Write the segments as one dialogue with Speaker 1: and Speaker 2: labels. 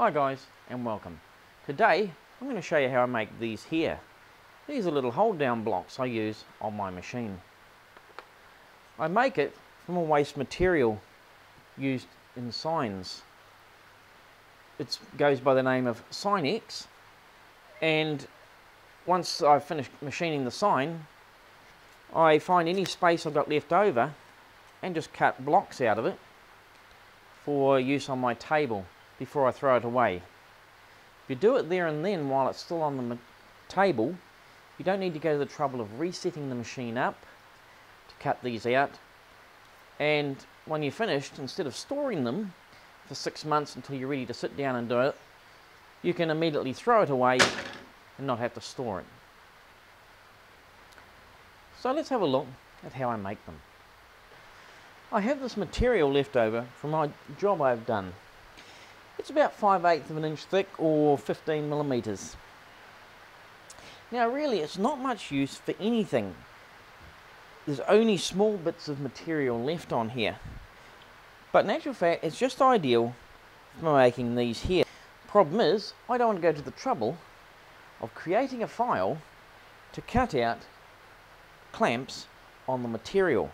Speaker 1: Hi guys and welcome. Today I'm going to show you how I make these here. These are little hold down blocks I use on my machine. I make it from a waste material used in signs. It goes by the name of Signex and once I've finished machining the sign I find any space I've got left over and just cut blocks out of it for use on my table before I throw it away. If you do it there and then while it's still on the table, you don't need to go to the trouble of resetting the machine up to cut these out. And when you're finished, instead of storing them for six months until you're ready to sit down and do it, you can immediately throw it away and not have to store it. So let's have a look at how I make them. I have this material left over from my job I've done it's about 5 eighths of an inch thick or 15 millimeters. Now really it's not much use for anything. There's only small bits of material left on here. But in actual fact it's just ideal for making these here. Problem is I don't want to go to the trouble of creating a file to cut out clamps on the material.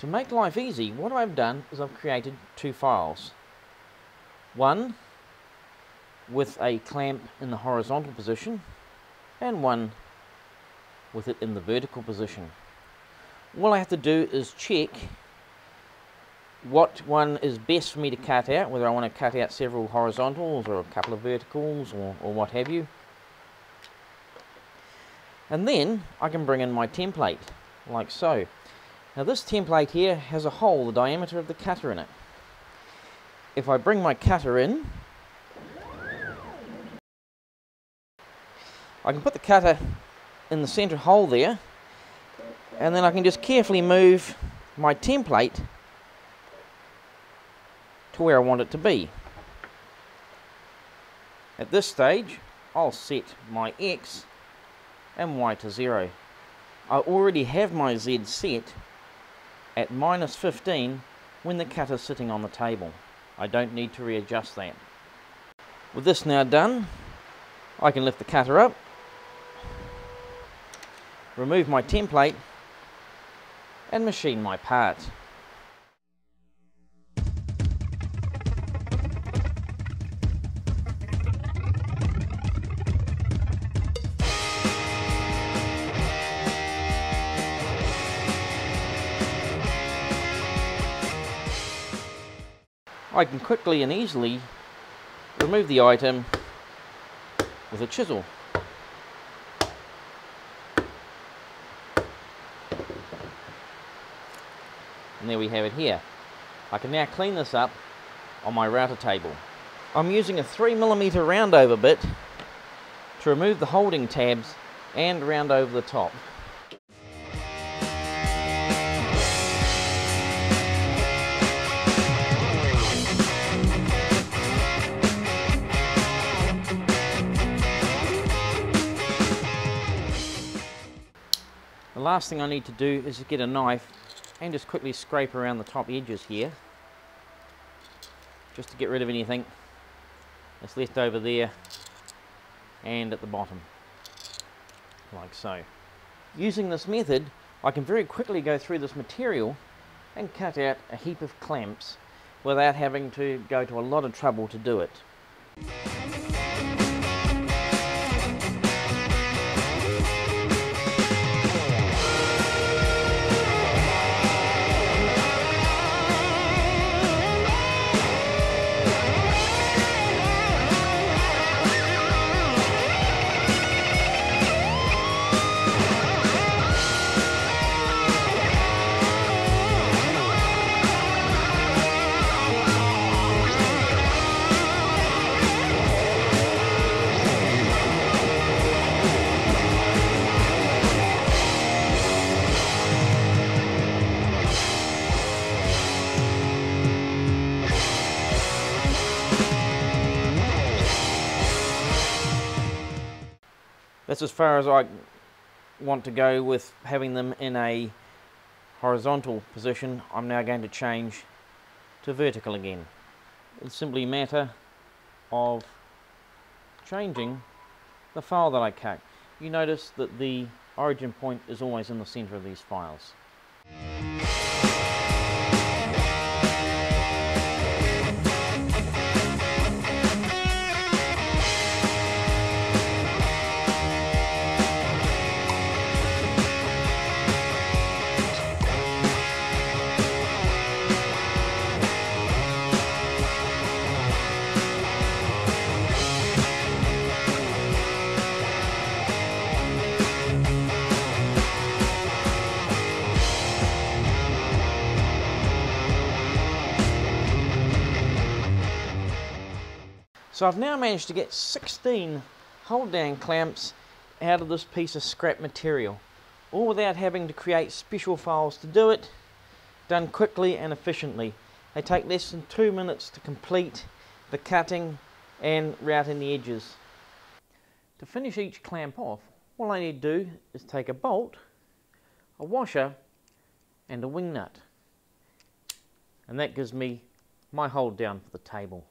Speaker 1: To make life easy, what I've done is I've created two files. One with a clamp in the horizontal position and one with it in the vertical position. All I have to do is check what one is best for me to cut out, whether I want to cut out several horizontals or a couple of verticals or, or what have you. And then I can bring in my template, like so. Now this template here has a hole the diameter of the cutter in it if I bring my cutter in, I can put the cutter in the center hole there and then I can just carefully move my template to where I want it to be. At this stage I'll set my X and Y to 0. I already have my Z set at minus 15 when the cutter is sitting on the table. I don't need to readjust that. With this now done, I can lift the cutter up, remove my template, and machine my part. I can quickly and easily remove the item with a chisel. And there we have it here. I can now clean this up on my router table. I'm using a 3mm round over bit to remove the holding tabs and round over the top. Last thing I need to do is get a knife and just quickly scrape around the top edges here just to get rid of anything that's left over there and at the bottom like so. Using this method I can very quickly go through this material and cut out a heap of clamps without having to go to a lot of trouble to do it. That's as far as I want to go with having them in a horizontal position. I'm now going to change to vertical again. It's simply a matter of changing the file that I cut. You notice that the origin point is always in the center of these files. So I've now managed to get 16 hold down clamps out of this piece of scrap material, all without having to create special files to do it, done quickly and efficiently. They take less than two minutes to complete the cutting and routing the edges. To finish each clamp off, all I need to do is take a bolt, a washer and a wing nut. And that gives me my hold down for the table.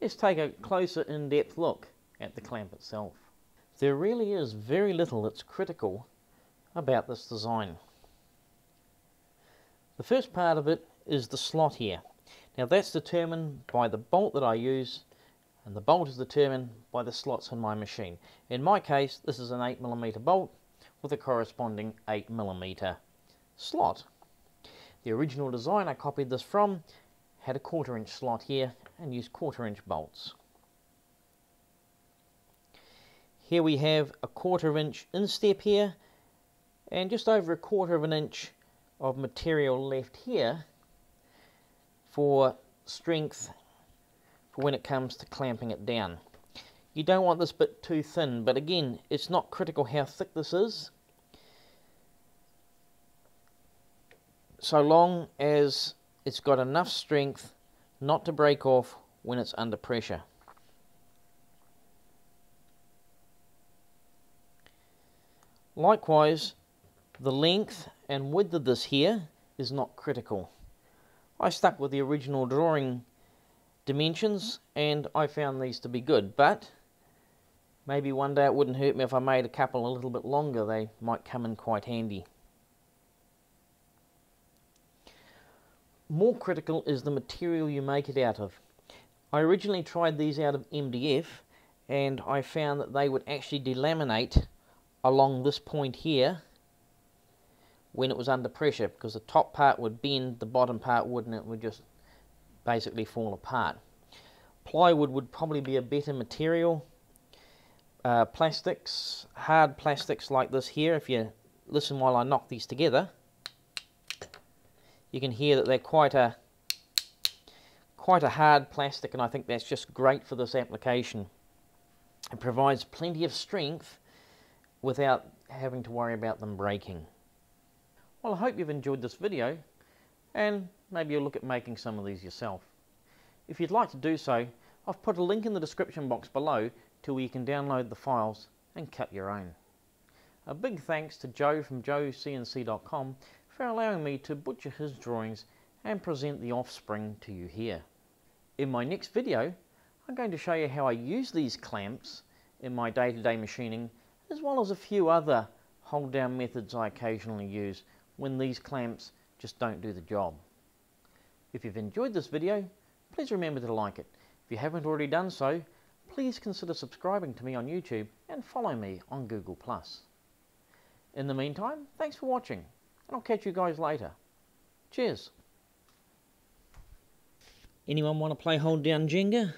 Speaker 1: Let's take a closer in-depth look at the clamp itself. There really is very little that's critical about this design. The first part of it is the slot here. Now that's determined by the bolt that I use and the bolt is determined by the slots in my machine. In my case this is an 8mm bolt with a corresponding 8mm slot. The original design I copied this from had a quarter inch slot here and use quarter inch bolts. Here we have a quarter inch instep here and just over a quarter of an inch of material left here for strength for when it comes to clamping it down. You don't want this bit too thin, but again, it's not critical how thick this is. So long as it's got enough strength not to break off when it's under pressure. Likewise, the length and width of this here is not critical. I stuck with the original drawing dimensions and I found these to be good, but maybe one day it wouldn't hurt me if I made a couple a little bit longer, they might come in quite handy. More critical is the material you make it out of. I originally tried these out of MDF and I found that they would actually delaminate along this point here when it was under pressure because the top part would bend, the bottom part wouldn't, it would just basically fall apart. Plywood would probably be a better material. Uh, plastics, hard plastics like this here, if you listen while I knock these together, you can hear that they're quite a quite a hard plastic and I think that's just great for this application. It provides plenty of strength without having to worry about them breaking. Well I hope you've enjoyed this video and maybe you'll look at making some of these yourself. If you'd like to do so, I've put a link in the description box below to where you can download the files and cut your own. A big thanks to Joe from joecnc.com for allowing me to butcher his drawings and present the offspring to you here. In my next video, I'm going to show you how I use these clamps in my day-to-day -day machining, as well as a few other hold-down methods I occasionally use when these clamps just don't do the job. If you've enjoyed this video, please remember to like it. If you haven't already done so, please consider subscribing to me on YouTube and follow me on Google+. In the meantime, thanks for watching and I'll catch you guys later. Cheers. Anyone want to play Hold Down Jenga?